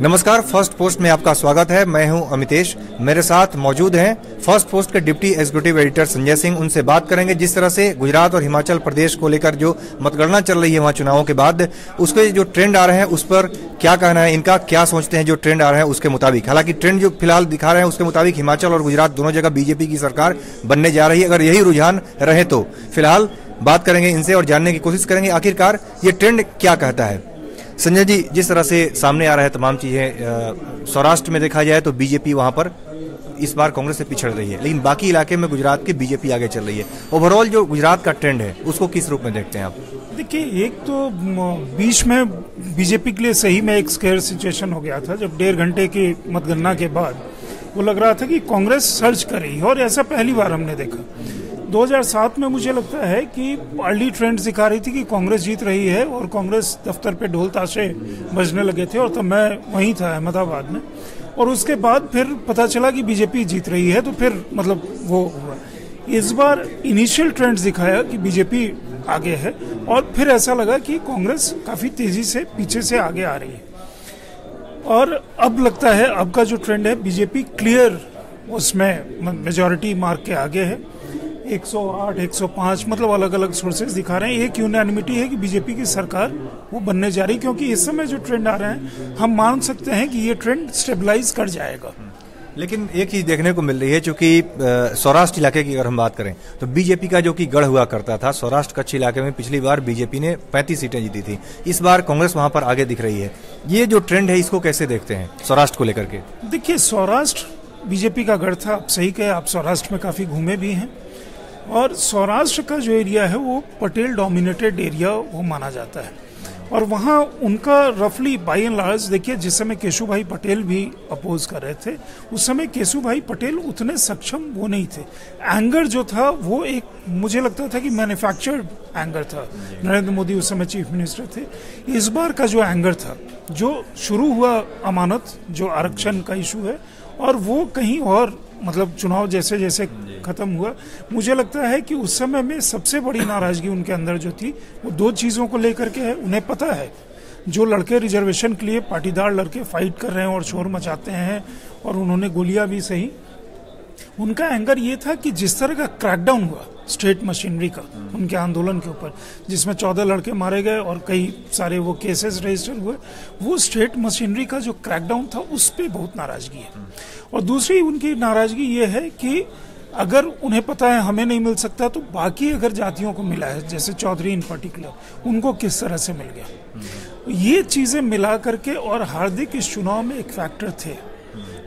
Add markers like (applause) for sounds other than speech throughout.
नमस्कार, first post में आपका स्वागत है। मैं हूँ अमितेश। मेरे साथ मौजूद हैं फ़र्स्ट पोस्ट के deputy executive editor Sanjay Singh. उनसे बात करेंगे जिस तरह से गुजरात और हिमाचल प्रदेश को लेकर जो मतगणना चल रही है वहाँ चुनावों के बाद, उसके जो ट्रेंड आ रहे हैं, उस पर क्या कहना है, इनका क्या सोचते हैं, जो ट्रेंड आ रहे हैं, उसके मुताबिक। हालाँकि ट्रेंड जो फ़िलहाल दिखा रहे हैं, उसके मुताबिक हिमाचल और गुजरात दोनों जगह बीजेपी की सरकार बनने जा रही है। अगर यही रुझान रहे तो फ़िलहाल बात करेंगे इनसे और जानने की कोशिश करेंगे आखिरकार ये ट्रेंड क्या कहता है। संजय जी, जिस तरह से सामने आ रहा है तमाम चीज़ें सौराष्ट्र में देखा जाए तो बीजेपी वहाँ पर इस बार कांग्रेस से पिछड़ रही है। लेकिन बाकी इलाके में गुजरात की बीजेपी आगे चल रही है। ओवरऑल जो गुजरात का ट्रेंड है, उसको किस रूप में देखते हैं आप? देखिए, एक तो बीच में बीजेपी के लिए सही में एक स्केयर सिचुएशन हो गया था, जब डेढ़ घंटे की मतगणना के बाद वो लग रहा था कि कांग्रेस सर्च कर रही है, और ऐसा पहली बार हमने देखा। 2007 में मुझे लगता है कि अर्ली ट्रेंड दिखा रही थी कि कांग्रेस जीत रही है और कांग्रेस दफ्तर पे ढोल ताशे बजने लगे थे और तब मैं वहीं था अहमदाबाद में। और उसके बाद फिर पता चला कि बीजेपी जीत रही है तो फिर मतलब वो हुआ। इस बार इनिशियल ट्रेंड दिखाया कि बीजेपी आगे है और फिर ऐसा लगा कि कांग्रेस काफ़ी तेज़ी से पीछे से आगे आ रही है। और अब लगता है, अब का जो ट्रेंड है, बीजेपी क्लियर उसमें मेजोरिटी मार्क के आगे है। 108, 105 मतलब अलग अलग सोर्सेज दिखा रहे हैं। एक यूनानिमिटी है कि बीजेपी की सरकार वो बनने जा रही है क्योंकि इस समय जो ट्रेंड आ रहे हैं हम मान सकते हैं कि ये ट्रेंड स्टेबलाइज कर जाएगा। लेकिन एक चीज़ देखने को मिल रही है चूँकि सौराष्ट्र इलाके की अगर हम बात करें तो बीजेपी का जो कि गढ़ हुआ करता था सौराष्ट्र कच्छ इलाके में पिछली बार बीजेपी ने 35 सीटें जीती थी। इस बार कांग्रेस वहाँ पर आगे दिख रही है। ये जो ट्रेंड है इसको कैसे देखते हैं सौराष्ट्र को लेकर के? देखिए सौराष्ट्र बीजेपी का गढ़ था आप सही कहे आप सौराष्ट्र में काफ़ी घूमे भी हैं। और सौराष्ट्र का जो एरिया है, वो पटेल डोमिनेटेड एरिया वो माना जाता है। और वहाँ उनका रफली बाई एंड लार्ज देखिए, जिस समय केशु भाई पटेल भी अपोज कर रहे थे, उस समय केशु भाई पटेल उतने सक्षम वो नहीं थे। एंगर जो था, वो एक, मुझे लगता था कि मैन्युफैक्चर्ड एंगर था। नरेंद्र मोदी उस समय चीफ मिनिस्टर थे। इस बार का जो एंगर था, जो शुरू हुआ अमानत, जो आरक्षण का इशू है, और वो कहीं और मतलब चुनाव जैसे जैसे खत्म हुआ मुझे लगता है कि उस समय में सबसे बड़ी नाराज़गी उनके अंदर जो थी वो दो चीज़ों को लेकर के है उन्हें पता है। जो लड़के रिजर्वेशन के लिए पाटीदार लड़के फाइट कर रहे हैं और शोर मचाते हैं और उन्होंने गोलियाँ भी सही उनका एंगर ये था कि जिस तरह का क्रैकडाउन हुआ स्टेट मशीनरी का, उनके आंदोलन के ऊपर, जिसमें चौदह लड़के मारे गए और कई सारे वो केसेस रजिस्टर हुए। वो स्टेट मशीनरी का जो क्रैकडाउन था, उस पर बहुत नाराज़गी है। और दूसरी उनकी नाराज़गी ये है कि अगर उन्हें पता है हमें नहीं मिल सकता तो बाकी अगर जातियों को मिला है, जैसे चौधरी इन पर्टिकुलर उनको किस तरह से मिल गया? ये चीज़ें मिला करके और हार्दिक इस चुनाव में एक फैक्टर थे।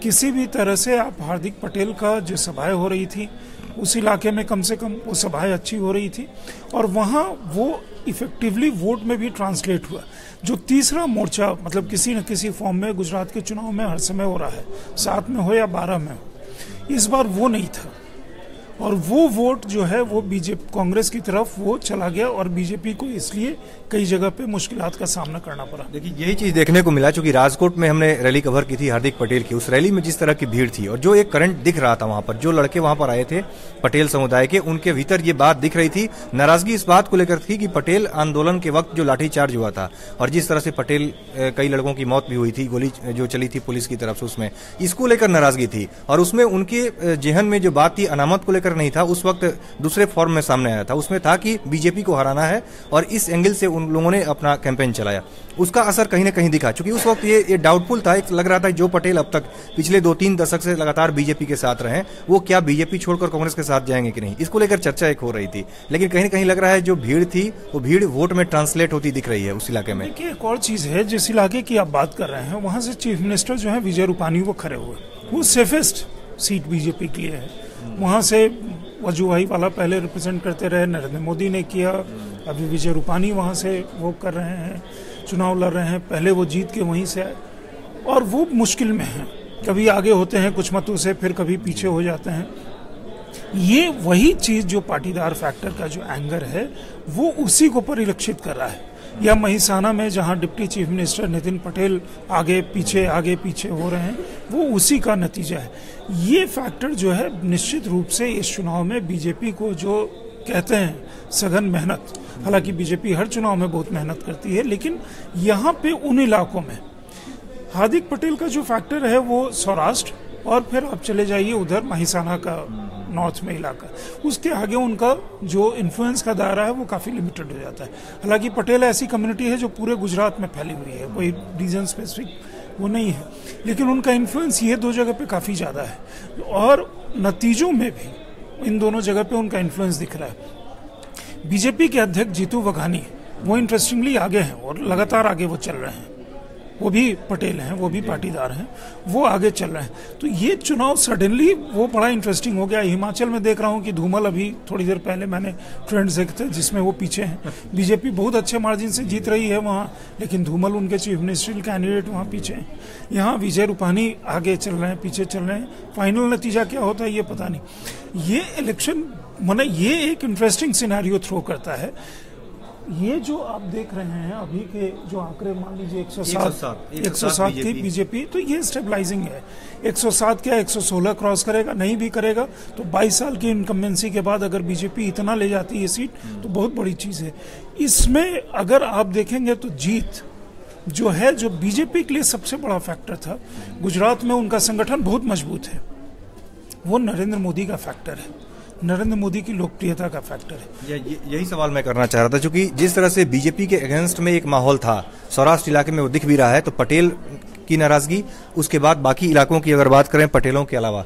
किसी भी तरह से आप हार्दिक पटेल का जो सभाएँ हो रही थी उस इलाके में कम से कम वो सभाएँ अच्छी हो रही थी। और वहाँ वो इफेक्टिवली वोट में भी ट्रांसलेट हुआ। जो तीसरा मोर्चा मतलब किसी न किसी फॉर्म में, गुजरात के चुनाव में हर समय हो रहा है। सात में हो या बारह में हो। इस बार वो नहीं था। और वो वोट जो है, वो बीजेपी कांग्रेस की तरफ़ वो चला गया और बीजेपी को इसलिए कई जगह पे मुश्किल का सामना करना पड़ा। देखिए, यही चीज़ देखने को मिला, चूँकि राजकोट में हमने रैली कवर की थी हार्दिक पटेल की, उस रैली में जिस तरह की भीड़ थी और जो एक करंट दिख रहा था वहाँ पर, जो लड़के वहाँ पर आए थे, पटेल समुदाय के, उनके भीतर ये बात दिख रही थी। नाराज़गी इस बात को लेकर थी कि पटेल आंदोलन के वक्त जो लाठीचार्ज हुआ था और जिस तरह से पटेल कई लड़कों की मौत भी हुई थी, गोली जो चली थी पुलिस की तरफ़ से उसमें, इसको लेकर नाराज़गी थी। और उसमें उनके जेहन में जो बात थी, अनामत को लेकर नहीं था, उस वक्त दूसरे फॉर्म में सामने आया था। उसमें था कि बीजेपी को हराना है और इस एंगल से उन लोगों ने अपना कैंपेन चलाया। उसका असर कहीं ना कहीं दिखा। चूँकि उस वक्त ये ये डाउटफुल था, एक लग रहा था जो पटेल अब तक पिछले दो तीन दशक से लगातार बीजेपी के साथ रहे वो क्या बीजेपी छोड़कर कांग्रेस के साथ जाएँगे कि नहीं? इसको लेकर चर्चा एक हो रही थी, लेकिन कहीं ना कहीं लग रहा है जो भीड़ थी, वो भीड़ वोट में ट्रांसलेट होती दिख रही है उस इलाके में। एक और चीज़ है, जिस इलाके की आप बात कर रहे हैं, वहाँ से चीफ मिनिस्टर जो है, विजय रूपानी, वो खड़े हुए। वो सेफेस्ट सीट बीजेपी के है। वहाँ से वज़ू भाई वाला पहले रिप्रेजेंट करते रहे, नरेंद्र मोदी ने किया, अभी विजय रूपानी वहाँ से वो कर रहे हैं, चुनाव लड़ रहे हैं, पहले वो जीत के वहीं से आए। और वो मुश्किल में हैं। कभी आगे होते हैं, कुछ मतों से फिर कभी पीछे हो जाते हैं। ये वही चीज़ जो पाटीदार फैक्टर का जो एंगर है, वो उसी को परिलक्षित कर रहा है। या महिसाना में जहाँ deputy chief minister Nitin Patel आगे पीछे आगे पीछे हो रहे हैं, वो उसी का नतीजा है। ये फैक्टर जो है, निश्चित रूप से इस चुनाव में बीजेपी को जो कहते हैं, सघन मेहनत, हालाँकि बीजेपी हर चुनाव में बहुत मेहनत करती है, लेकिन यहाँ पे उन इलाकों में, हार्दिक पटेल का जो फैक्टर है वो सौराष्ट्र, और फिर आप चले जाइए उधर महिसाना का। नॉर्थ में इलाका। उसके आगे उनका जो इन्फ्लुएंस का दायरा है, वो काफ़ी लिमिटेड हो जाता है। हालाँकि पटेल ऐसी कम्युनिटी है जो पूरे गुजरात में फैली हुई है, कोई रीजन स्पेसिफिक वो नहीं है। लेकिन उनका इन्फ्लुएंस ये दो जगह पे काफ़ी ज़्यादा है। और नतीजों में भी इन दोनों जगह पे उनका इन्फ्लुएंस दिख रहा है। बीजेपी के अध्यक्ष जीतू वघानी, वो इंटरेस्टिंगली आगे हैं और लगातार आगे वो चल रहे हैं। वो भी पटेल हैं वो भी पाटीदार हैं वो आगे चल रहे हैं। तो ये चुनाव सडनली वो बड़ा इंटरेस्टिंग हो गया। हिमाचल में देख रहा हूँ कि धूमल अभी थोड़ी देर पहले मैंने ट्रेंड्स देखे थे जिसमें वो पीछे हैं। (laughs) बीजेपी बहुत अच्छे मार्जिन से जीत रही है वहाँ लेकिन धूमल उनके चीफ मिनिस्ट्रियल कैंडिडेट वहाँ पीछे हैं। यहाँ विजय रूपानी आगे चल रहे हैं पीछे चल रहे हैं। फाइनल नतीजा क्या होता है ये पता नहीं। ये इलेक्शन मैंने ये एक इंटरेस्टिंग सिनारियो थ्रो करता है। ये जो आप देख रहे हैं अभी के जो आंकड़े मान लीजिए 107 107 की बीजेपी। तो ये स्टेबलाइजिंग है। 107 क्या 116 क्रॉस करेगा? नहीं भी करेगा। तो 22 साल की इनकम्बेंसी के बाद अगर बीजेपी इतना ले जाती है सीट तो बहुत बड़ी चीज़ है। इसमें अगर आप देखेंगे तो जीत जो है जो बीजेपी के लिए सबसे बड़ा फैक्टर था गुजरात में उनका संगठन बहुत मज़बूत है। वो नरेंद्र मोदी का फैक्टर है। नरेंद्र मोदी की लोकप्रियता का फैक्टर है। यही सवाल मैं करना चाह रहा था क्योंकि जिस तरह से बीजेपी के अगेंस्ट में एक माहौल था, सौराष्ट्र इलाके में वो दिख भी रहा है तो पटेल की नाराज़गी, उसके बाद बाकी इलाकों की अगर बात करें, पटेलों के अलावा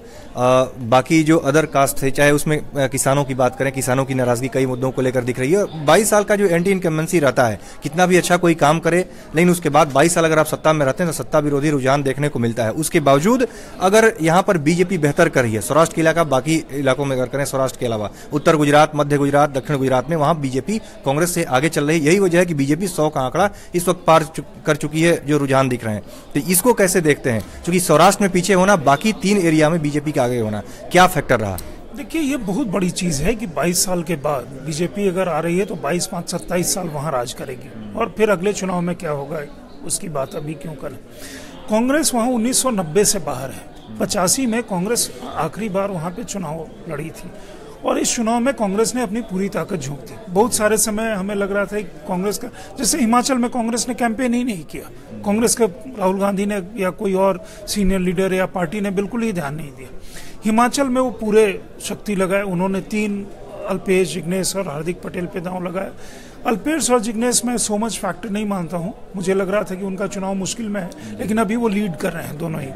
बाकी जो अदर कास्ट थे, चाहे उसमें किसानों की बात करें, किसानों की नाराज़गी कई मुद्दों को लेकर दिख रही है। बाईस साल का जो एंटी इनकम्बेंसी रहता है, कितना भी अच्छा कोई काम करे, लेकिन उसके बाद बाईस साल अगर आप सत्ता में रहते हैं तो सत्ता विरोधी रुझान देखने को मिलता है। उसके बावजूद, अगर यहाँ पर बीजेपी बेहतर कर रही है, सौराष्ट्र के इलाका, बाकी इलाकों में अगर करें, सौराष्ट्र के अलावा, उत्तर गुजरात, मध्य गुजरात, दक्षिण गुजरात में वहाँ बीजेपी कांग्रेस से आगे चल रही है। यही वजह है कि बीजेपी सौ का आंकड़ा इस वक्त पार कर चुकी है, जो रुझान दिख रहे हैं। तो इसको कैसे देखते हैं? क्योंकि सौराष्ट्र में पीछे होना, बाकी तीन एरिया में बीजेपी के आगे होना, क्या फैक्टर रहा? देखिए, ये बहुत बड़ी चीज़ है कि 22 साल के बाद बीजेपी अगर आ रही है तो 22 पाँच, सत्ताईस साल वहाँ राज करेगी। और फिर अगले चुनाव में क्या होगा, उसकी बात अभी क्यों करें? कांग्रेस वहाँ 1990 से बाहर है। पचासी में कांग्रेस आखिरी बार वहाँ पे चुनाव लड़ी थी। और इस चुनाव में कांग्रेस ने अपनी पूरी ताकत झोंक दी। बहुत सारे समय हमें लग रहा था कांग्रेस का जैसे हिमाचल में कांग्रेस ने कैंपेन ही नहीं किया। कांग्रेस के राहुल गांधी ने या कोई और सीनियर लीडर या पार्टी ने बिल्कुल ही ध्यान नहीं दिया। हिमाचल में वो पूरे शक्ति लगाए। उन्होंने तीन अल्पेश, जिग्नेश और हार्दिक पटेल पे दांव लगाया। अल्पेश और जिग्नेश में सो मच फैक्टर नहीं मानता हूँ। मुझे लग रहा था कि उनका चुनाव मुश्किल में है, लेकिन अभी वो लीड कर रहे हैं दोनों ही।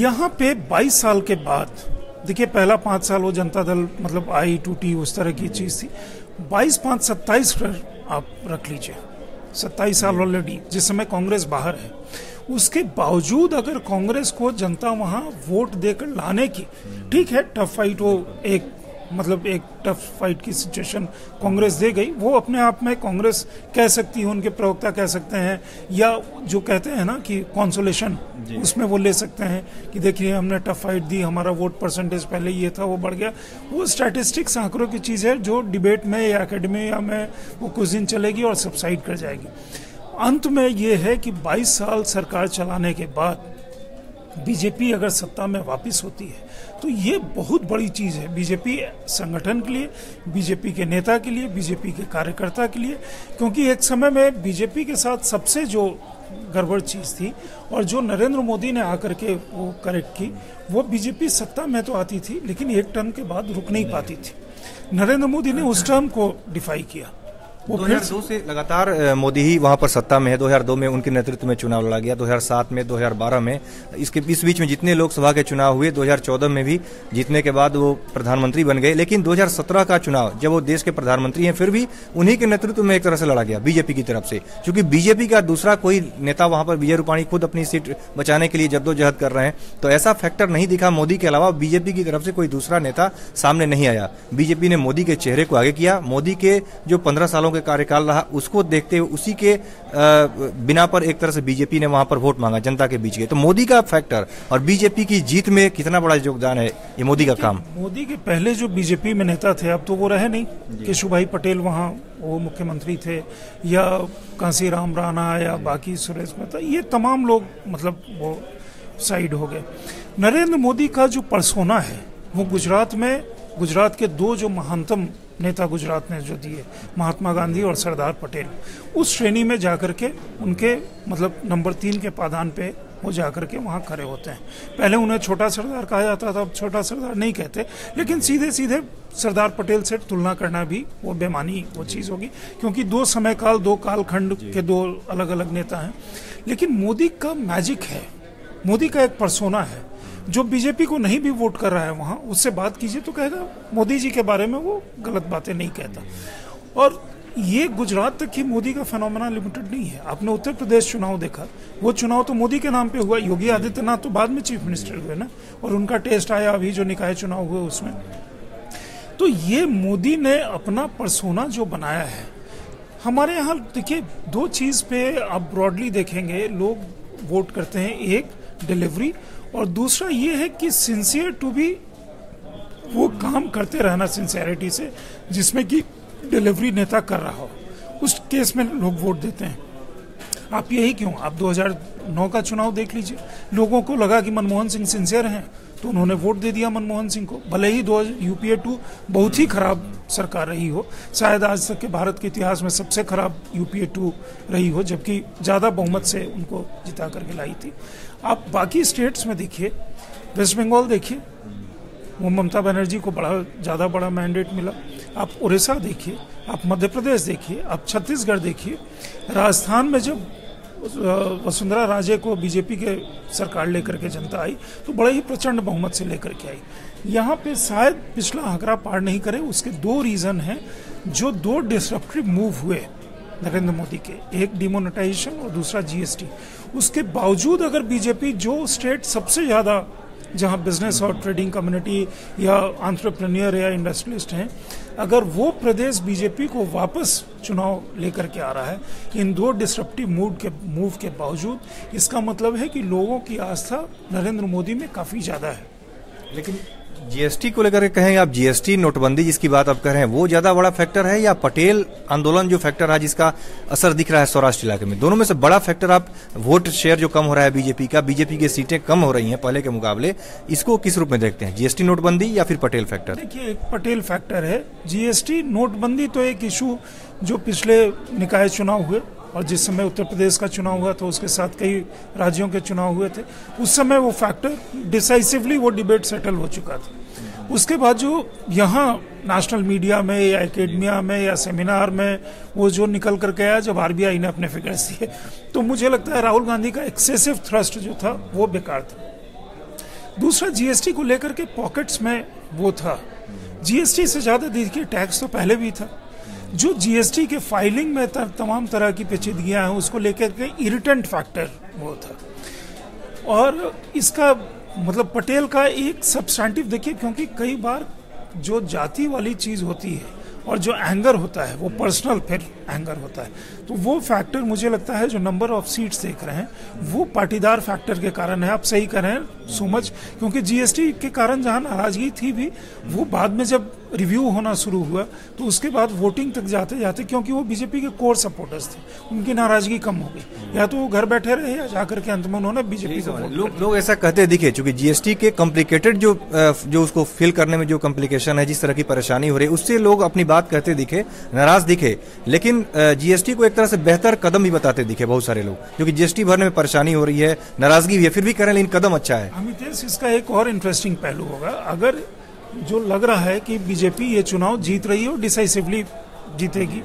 यहाँ पे 22 साल के बाद देखिए, पहला पाँच साल वो जनता दल मतलब आई, टूटी, उस तरह की चीज़ थी। बाईस, पाँच, सत्ताईस पर आप रख लीजिए। सत्ताईस साल ऑलरेडी जिस समय कांग्रेस बाहर है। उसके बावजूद अगर कांग्रेस को जनता वहाँ वोट देकर लाने की, ठीक है, टफ फाइट, वो एक मतलब एक टफ फाइट की सिचुएशन कांग्रेस दे गई। वो अपने आप में कांग्रेस कह सकती है उनके प्रवक्ता कह सकते हैं या जो कहते हैं ना कि कॉन्सोलेशन उसमें वो ले सकते हैं कि देखिए हमने टफ फाइट दी हमारा वोट परसेंटेज पहले ये था वो बढ़ गया। वो स्टैटिस्टिक्स आंकड़ों की चीज़ है जो डिबेट में या अकेडमी या में वो कुछ दिन चलेगी और सबसाइड कर जाएगी। अंत में ये है कि 22 साल सरकार चलाने के बाद बीजेपी अगर सत्ता में वापस होती है तो ये बहुत बड़ी चीज़ है। बीजेपी संगठन के लिए, बीजेपी के नेता के लिए, बीजेपी के कार्यकर्ता के लिए, क्योंकि एक समय में बीजेपी के साथ सबसे जो गड़बड़ चीज़ थी और जो नरेंद्र मोदी ने आकर के वो करेक्ट की, वो बीजेपी सत्ता में तो आती थी, लेकिन एक टर्म के बाद रुक नहीं पाती थी। नरेंद्र मोदी ने उस टर्म को डिफाई किया। 2002 से लगातार मोदी ही वहाँ पर सत्ता में है। 2002 में उनके नेतृत्व में चुनाव लड़ा गया। 2007 में 2012 में, इसके इस बीच में जितने लोकसभा के चुनाव हुए 2014 में भी जीतने के बाद वो प्रधानमंत्री बन गए। लेकिन 2017 का चुनाव, जब वो देश के प्रधानमंत्री हैं, फिर भी उन्हीं के नेतृत्व में एक तरह से लड़ा गया, बीजेपी की तरफ़ से। क्योंकि बीजेपी का दूसरा कोई नेता वहाँ पर विजय रूपाणी खुद अपनी सीट बचाने के लिए जद्दोजहद कर रहे हैं। तो ऐसा फैक्टर नहीं दिखा मोदी के अलावा बीजेपी की तरफ़ से कोई दूसरा नेता सामने नहीं आया। बीजेपी ने मोदी के चेहरे को आगे किया। मोदी के जो पंद्रह सालों के कार्यकाल रहा उसको देखते हुए उसी के बिना पर एक तरह से बीजेपी ने वहाँ पर वोट मांगा जनता के बीच गए तो मोदी का फैक्टर और बीजेपी की जीत में कितना बड़ा योगदान है ये मोदी का काम? मोदी के पहले जो बीजेपी में नेता थे अब तो वो रहे नहीं। केशुभाई पटेल वहाँ वो मुख्यमंत्री थे या कांसी राम राणा या बाकी सुरेश मेहता ये तमाम लोग मतलब वो साइड हो गए। नरेंद्र मोदी का जो परसोना है वो गुजरात में गुजरात के दो जो महानतम नेता गुजरात ने जो दिए महात्मा गांधी और सरदार पटेल उस श्रेणी में जाकर के उनके मतलब नंबर तीन के पादान पे वो जाकर के वहाँ खड़े होते हैं। पहले उन्हें छोटा सरदार कहा जाता था अब छोटा सरदार नहीं कहते लेकिन सीधे सीधे सरदार पटेल से तुलना करना भी वो बेमानी वो चीज़ होगी क्योंकि दो समय काल दो कालखंड के दो अलग अलग नेता हैं। लेकिन मोदी का मैजिक है मोदी का एक परसोना है जो बीजेपी को नहीं भी वोट कर रहा है वहाँ, उससे बात कीजिए तो कहेगा, मोदी जी के बारे में वो गलत बातें नहीं कहता। और ये गुजरात तक ही मोदी का फेनोमेना लिमिटेड नहीं है। आपने उत्तर प्रदेश चुनाव देखा, वो चुनाव तो मोदी के नाम पे हुआ, योगी आदित्यनाथ तो बाद में चीफ मिनिस्टर हुए ना, और उनका टेस्ट आया अभी जो निकाय चुनाव हुए उसमें। तो ये मोदी ने अपना परसोना जो बनाया है, हमारे यहाँ देखिए, दो चीज़ पे आप ब्रॉडली देखेंगे, लोग वोट करते हैं, एक डिलीवरी और दूसरा ये है कि सिंसियर टू भी वो काम करते रहना सिंसियरिटी से, जिसमें कि डिलीवरी नेता कर रहा हो। उस केस में लोग वोट देते हैं। आप यही क्यों? आप 2009 का चुनाव देख लीजिए। लोगों को लगा कि मनमोहन सिंह सिंसियर हैं तो उन्होंने वोट दे दिया मनमोहन सिंह को। भले ही दो यूपीए टू बहुत ही खराब सरकार रही हो, शायद आज तक के भारत के इतिहास में सबसे खराब यूपीए टू रही हो, जबकि ज़्यादा बहुमत से उनको जिता करके लाई थी। आप बाकी स्टेट्स में देखिए वेस्ट बंगाल देखिए, वो ममता बनर्जी को बड़ा, ज़्यादा बड़ा मैंडेट मिला। आप उड़ीसा देखिए, आप मध्य प्रदेश देखिए, आप छत्तीसगढ़ देखिए, राजस्थान में जब वसुंधरा राजे को बीजेपी के सरकार लेकर के जनता आई तो बड़े ही प्रचंड बहुमत से लेकर के आई। यहाँ पे शायद पिछला आंकड़ा पार नहीं करे, उसके दो रीजन हैं, जो दो डिस्ट्रप्टिव मूव हुए। नरेंद्र मोदी के, एक डिमोनेटाइजेशन और दूसरा जीएसटी उसके बावजूद अगर बीजेपी जो स्टेट सबसे ज़्यादा, जहाँ बिज़नेस और ट्रेडिंग कम्युनिटी या आंट्रप्रनियर या इंडस्ट्रियलिस्ट हैं, अगर वो प्रदेश बीजेपी को वापस चुनाव लेकर के आ रहा है, इन दो डिस्ट्रप्टिव मूड के मूव के बावजूद, इसका मतलब है कि लोगों की आस्था नरेंद्र मोदी में काफ़ी ज़्यादा है। लेकिन जीएसटी को लेकर कहें, आप जीएसटी नोटबंदी जिसकी बात आप कर रहे हैं, वो ज़्यादा बड़ा फैक्टर है या पटेल आंदोलन जो फैक्टर है जिसका असर दिख रहा है सौराष्ट्र इलाके में? दोनों में से बड़ा फैक्टर आप वोट शेयर जो कम हो रहा है बीजेपी का बीजेपी की सीटें कम हो रही हैं पहले के मुकाबले, इसको किस रूप में देखते हैं? जीएसटी नोटबंदी या फिर पटेल फैक्टर देखिए, एक पटेल फैक्टर है। जीएसटी नोटबंदी तो एक इशू जो पिछले निकाय चुनाव हुए और जिस समय उत्तर प्रदेश का चुनाव हुआ था उसके साथ कई राज्यों के चुनाव हुए थे, उस समय वो फैक्टर डिसाइसिवली वो डिबेट सेटल हो चुका था। उसके बाद जो यहाँ नेशनल मीडिया में, या एकेडमिया में, या सेमिनार में वो जो निकल कर गया जब आरबीआई ने अपने फिगर्स दिए तो मुझे लगता है राहुल गांधी का एक्सेसिव थ्रस्ट जो था, वो बेकार था। दूसरा जीएसटी को लेकर के पॉकेट्स में वो था। जीएसटी से ज़्यादा देखिए टैक्स तो पहले भी था। जो जीएसटी के फाइलिंग में तर, तमाम तरह की पेचीदगियाँ हैं उसको लेकर के इरिटेंट फैक्टर वो था। और इसका मतलब पटेल का एक सब्सटैंटिव देखिए क्योंकि कई बार जो जाति वाली चीज़ होती है और जो एंगर होता है वो पर्सनल फिर एंगर होता है। तो वो फैक्टर मुझे लगता है जो नंबर ऑफ़ सीट्स देख रहे हैं वो पाटीदार फैक्टर के कारण है। आप सही कर रहे हैं सो मच क्योंकि जीएसटी के कारण जहाँ नाराज़गी थी भी वो बाद में जब रिव्यू होना शुरू हुआ तो उसके बाद वोटिंग तक जाते जाते क्योंकि वो बीजेपी के कोर सपोर्टर्स थे उनकी नाराज़गी कम हो गई। या तो वो घर बैठे रहे या जाकर के अंत में उन्होंने बीजेपी को लोग लोग ऐसा कहते दिखे चूँकि जीएसटी के कॉम्प्लिकेटेड जो जो उसको फिल करने में जो कॉम्प्लिकेशन है जिस तरह की परेशानी हो रही है उससे लोग अपनी बात कहते दिखे नाराज़ दिखे। लेकिन जीएसटी को एक तरह से बेहतर कदम भी बताते दिखे बहुत सारे लोग क्योंकि जीएसटी भरने में परेशानी हो रही है नाराज़गी भी है फिर भी करें लेकिन कदम अच्छा है। अमितेश इसका एक और इंटरेस्टिंग पहलू होगा। अगर जो लग रहा है कि बीजेपी ये चुनाव जीत रही है और डिसाइसिवली जीतेगी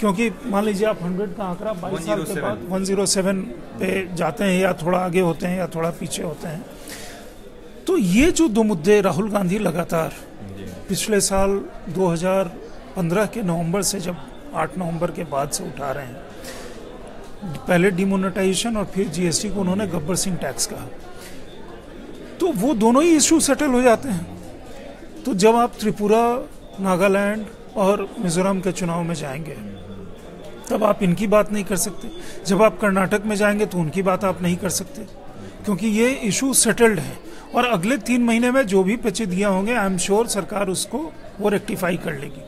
क्योंकि मान लीजिए आप हंड्रेड का आंकड़ा बाईस साल के बाद वन ज़ीरो सेवन पे जाते हैं या थोड़ा आगे होते हैं या थोड़ा पीछे होते हैं। तो ये जो दो मुद्दे राहुल गांधी लगातार पिछले साल 2015 के नवंबर से जब 8 नवंबर के बाद से उठा रहे हैं। पहले डिमोनेटाइजेशन और फिर जीएसटी को उन्होंने गब्बर सिंह टैक्स कहा। तो वो दोनों ही इश्यू सेटल हो जाते हैं। तो जब आप त्रिपुरा, नागालैंड और मिजोरम के चुनाव में जाएँगे, तब आप इनकी बात नहीं कर सकते। जब आप कर्नाटक में जाएँगे तो उनकी बात आप नहीं कर सकते। क्योंकि ये इशू सेटल्ड है। और अगले तीन महीने में जो भी पेचीदगियाँ होंगे आई एम श्योर सरकार उसको वो रेक्टिफाई कर लेगी।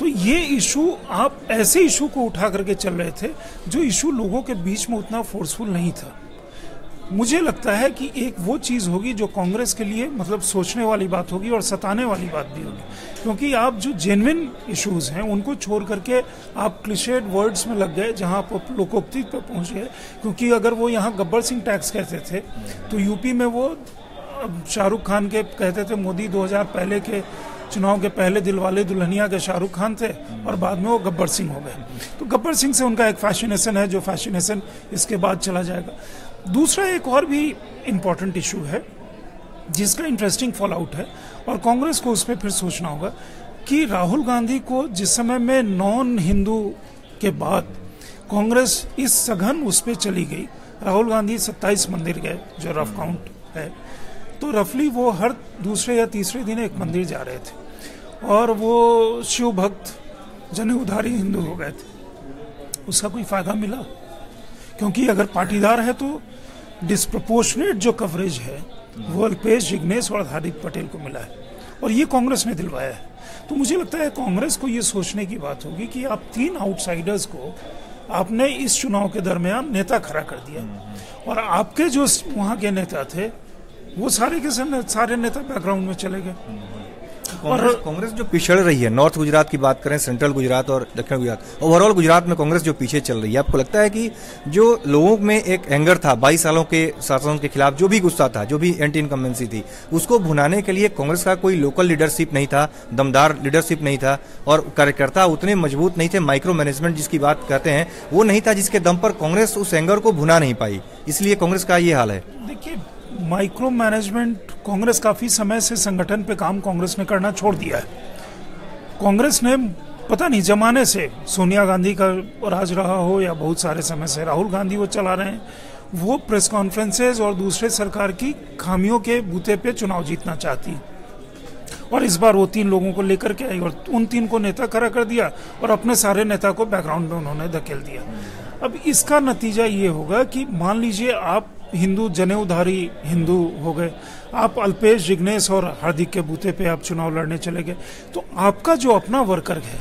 तो ये इशू आप ऐसे इशू को उठा करके चल रहे थे जो इशू लोगों के बीच में उतना फोर्सफुल नहीं था। मुझे लगता है कि एक वो चीज़ होगी जो कांग्रेस के लिए मतलब सोचने वाली बात होगी और सताने वाली बात भी होगी। क्योंकि आप जो जेनविन इश्यूज़ हैं, उनको छोड़ करके आप क्लिशेड वर्ड्स में लग गए जहाँ आप लोकोक्ति पर पहुँच गए। क्योंकि अगर वो यहाँ गब्बर सिंह टैक्स कहते थे तो यूपी में वो शाहरुख खान के कहते थे, मोदी 2000 पहले के चुनाव के पहले दिलवाले दुल्हनिया के शाहरुख खान थे और बाद में वो गब्बर सिंह हो गए। तो गब्बर सिंह से उनका एक फैशनेशन है, जो फैशनेशन इसके बाद चला जाएगा। दूसरा एक और भी इंपॉर्टेंट इशू है, जिसका इंटरेस्टिंग फॉल आउट है, और कांग्रेस को उस पर फिर सोचना होगा कि राहुल गांधी को जिस समय में नॉन हिंदू के बाद कांग्रेस इस सघन उस पर चली गई, राहुल गांधी 27 मंदिर गए जो रफ काउंट है। तो रफली वो हर दूसरे या तीसरे दिन एक मंदिर जा रहे थे। और वो शिव भक्त, जन उधारी हिंदू हो गए थे। उसका कोई फ़ायदा मिला? क्योंकि अगर पाटीदार है तो डिस्प्रपोर्शनेट जो कवरेज है, वो अल्पेश, जिग्नेश और हार्दिक पटेल को मिला है। और ये कांग्रेस ने दिलवाया है। तो मुझे लगता है कांग्रेस को ये सोचने की बात होगी कि आप तीन आउटसाइडर्स को आपने इस चुनाव के दरमियान नेता खड़ा कर दिया। और आपके जो वहाँ के नेता थे वो सारे के सारे नेता बैकग्राउंड में चले गए। कांग्रेस कांग्रेस जो पिछड़ रही है नॉर्थ गुजरात की बात करें सेंट्रल गुजरात और दक्षिण गुजरात ओवरऑल गुजरात में कांग्रेस जो पीछे चल रही है आपको लगता है कि जो लोगों में एक एंगर था 22 सालों के शासन के खिलाफ जो भी गुस्सा था जो भी एंटी इनकम्बेंसी थी उसको भुनाने के लिए कांग्रेस का कोई लोकल लीडरशिप नहीं था दमदार लीडरशिप नहीं था और कार्यकर्ता उतने मज़बूत नहीं थे माइक्रो मैनेजमेंट जिसकी बात कहते हैं वो नहीं था जिसके दम पर कांग्रेस उस एंगर को भुना नहीं पाई। इसलिए कांग्रेस का ये हाल है। देखिए माइक्रो मैनेजमेंट कांग्रेस काफ़ी समय से संगठन पे काम कांग्रेस ने करना छोड़ दिया है। कांग्रेस ने, पता नहीं, जमाने से सोनिया गांधी का राज रहा हो या बहुत सारे समय से राहुल गांधी वो चला रहे हैं, वो प्रेस कॉन्फ्रेंसेज और दूसरे सरकार की खामियों के बूते पे चुनाव जीतना चाहती और इस बार वो तीन लोगों को लेकर के आई और उन तीन को नेता खड़ा कर दिया और अपने सारे नेता को बैकग्राउंड में उन्होंने धकेल दिया। अब इसका नतीजा ये होगा कि मान लीजिए आप हिंदू जनेऊधारी हिंदू हो गए। आप अल्पेश, जिग्नेश और हार्दिक के बूते पे आप चुनाव लड़ने चले गए। तो आपका जो अपना वर्कर है,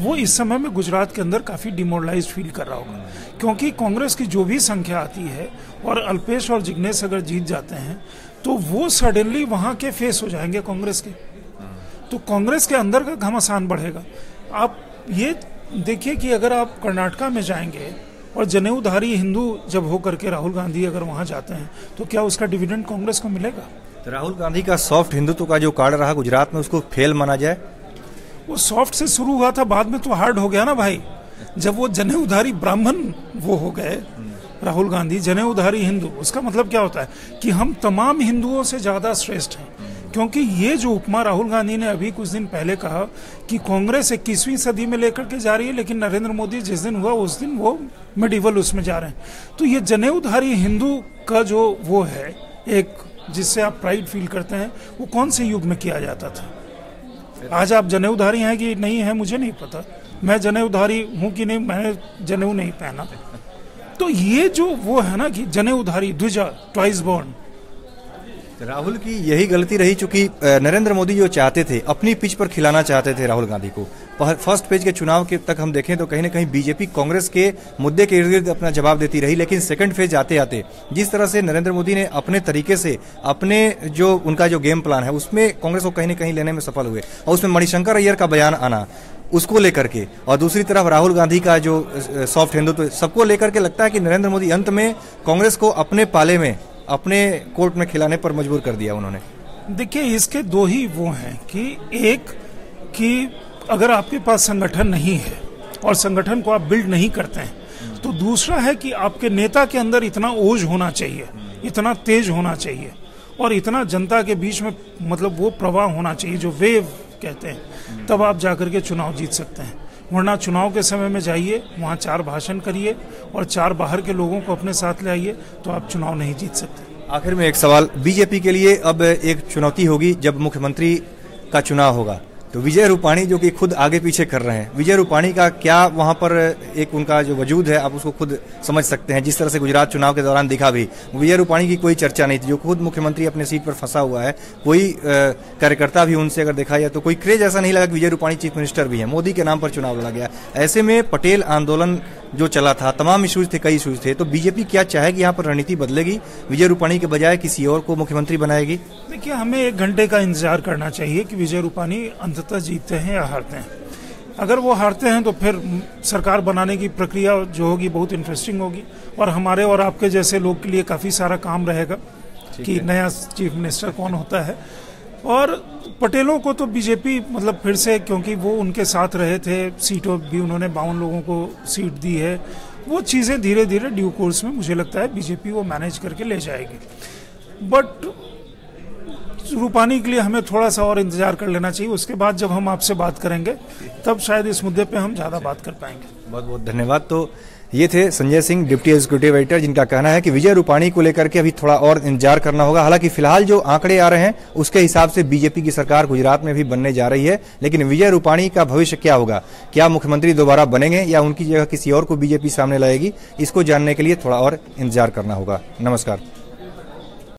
वो इस समय में गुजरात के अंदर काफ़ी डिमोरलाइज फील कर रहा होगा। क्योंकि कांग्रेस की जो भी संख्या आती है और अल्पेश और जिग्नेश अगर जीत जाते हैं तो वो सडनली वहाँ के फेस हो जाएँगे कांग्रेस के। तो कांग्रेस के अंदर का घमासान बढ़ेगा। आप ये देखिए कि अगर आप कर्नाटका में जाएँगे और जनेऊधारी हिंदू जब हो करके राहुल गांधी अगर वहाँ जाते हैं तो क्या उसका डिविडेंड कांग्रेस को मिलेगा? तो राहुल गांधी का सॉफ्ट हिंदुत्व का जो कार्ड रहा गुजरात में उसको फेल माना जाए। वो सॉफ्ट से शुरू हुआ था बाद में तो हार्ड हो गया ना भाई। जब वो जनेऊधारी ब्राह्मण वो हो गए राहुल गांधी जनेऊधारी हिंदू उसका मतलब क्या होता है कि हम तमाम हिंदुओं से ज़्यादा श्रेष्ठ हैं। क्योंकि ये जो उपमा राहुल गांधी ने अभी कुछ दिन पहले कहा कि कांग्रेस इक्कीसवीं सदी में लेकर के जा रही है, लेकिन नरेंद्र मोदी जिस दिन हुआ, उस दिन वो मेडिवल उसमें जा रहे हैं। तो ये जनेऊधारी हिंदू का जो वो है, एक जिससे आप प्राइड फील करते हैं, वो कौन से युग में किया जाता था? आज आप जनेऊधारी हैं कि नहीं है, मुझे नहीं पता। मैं जनेऊधारी हूँ कि नहीं, मैंने जनेऊ नहीं पहना। तो ये जो वो है ना कि जनेऊधारी, द्विजा ट्वाइस बॉर्न राहुल की यही गलती रही चूँकि नरेंद्र मोदी जो चाहते थे, अपनी पिच पर खिलाना चाहते थे राहुल गांधी को। फ़र्स्ट पेज के चुनाव के तक हम देखें तो कहीं ना कहीं बीजेपी कांग्रेस के मुद्दे के इर्द गिर्द अपना जवाब देती रही, लेकिन सेकंड फ़ेज़ आते आते, जिस तरह से नरेंद्र मोदी ने अपने तरीके से, अपने जो, उनका जो गेम प्लान है, उसमें कांग्रेस को कहीं ना कहीं लेने में सफल हुए। और उसमें मणिशंकर अय्यर का बयान आना, उसको लेकर के, और दूसरी तरफ़ राहुल गांधी का जो सॉफ्ट हिंदुत्व, सबको लेकर के लगता है कि नरेंद्र मोदी अंत में कांग्रेस को अपने पाले में अपने कोर्ट में खिलाने पर मजबूर कर दिया उन्होंने। देखिए, इसके दो ही वो हैं कि एक कि अगर आपके पास संगठन नहीं है और संगठन को आप बिल्ड नहीं करते हैं तो दूसरा है कि आपके नेता के अंदर इतना ओज होना चाहिए, इतना तेज होना चाहिए और इतना जनता के बीच में मतलब वो प्रवाह होना चाहिए, जो वेव कहते हैं। तब आप जाकर के चुनाव जीत सकते हैं। वरना चुनाव के समय में जाइए, वहाँ चार भाषण करिए और चार बाहर के लोगों को अपने साथ ले आइए तो आप चुनाव नहीं जीत सकते। आखिर में एक सवाल, बीजेपी के लिए अब एक चुनौती होगी जब मुख्यमंत्री का चुनाव होगा। तो विजय रूपाणी जो कि खुद आगे पीछे कर रहे हैं, विजय रूपाणी का क्या वहाँ पर एक उनका जो वजूद है, आप उसको खुद समझ सकते हैं, जिस तरह से गुजरात चुनाव के दौरान दिखा भी। विजय रूपाणी की कोई चर्चा नहीं थी, जो खुद मुख्यमंत्री अपने सीट पर फंसा हुआ है, कोई कार्यकर्ता भी उनसे अगर देखा जाए तो कोई क्रेज ऐसा नहीं लगा कि विजय रूपाणी चीफ मिनिस्टर भी है। मोदी के नाम पर चुनाव लड़ा गया। ऐसे में पटेल आंदोलन जो चला था, तमाम इश्यूज़ थे, कई इश्यूज़ थे तो बीजेपी क्या चाहेगी, यहाँ पर रणनीति बदलेगी? विजय रूपाणी के बजाय किसी और को मुख्यमंत्री बनाएगी? देखिए, हमें एक घंटे का इंतज़ार करना चाहिए कि विजय रूपाणी अंततः जीतते हैं या हारते हैं? अगर वो हारते हैं तो फिर सरकार बनाने की प्रक्रिया जो होगी बहुत इंटरेस्टिंग होगी। और हमारे और आपके जैसे लोग के लिए काफ़ी सारा काम रहेगा कि नया चीफ मिनिस्टर कौन होता है। और पटेलों को तो बीजेपी मतलब फिर से क्योंकि वो उनके साथ रहे थे सीटों भी उन्होंने बावन लोगों को सीट दी है वो चीज़ें धीरे धीरे ड्यू कोर्स में मुझे लगता है बीजेपी वो मैनेज करके ले जाएगी। बट रूपानी के लिए हमें थोड़ा सा और इंतज़ार कर लेना चाहिए। उसके बाद जब हम आपसे बात करेंगे, तब शायद इस मुद्दे पे हम ज़्यादा बात कर पाएँगे। बहुत बहुत धन्यवाद। तो ये थे Sanjay Singh, deputy executive editor, जिनका कहना है कि विजय रूपाणी को लेकर के अभी थोड़ा और इंतज़ार करना होगा। हालाँकि फ़िलहाल जो आंकड़े आ रहे हैं, उसके हिसाब से बीजेपी की सरकार गुजरात में भी बनने जा रही है। लेकिन विजय रूपाणी का भविष्य क्या होगा? क्या मुख्यमंत्री दोबारा बनेंगे या उनकी जगह किसी और को बीजेपी सामने लाएगी? इसको जानने के लिए थोड़ा और इंतज़ार करना होगा। नमस्कार।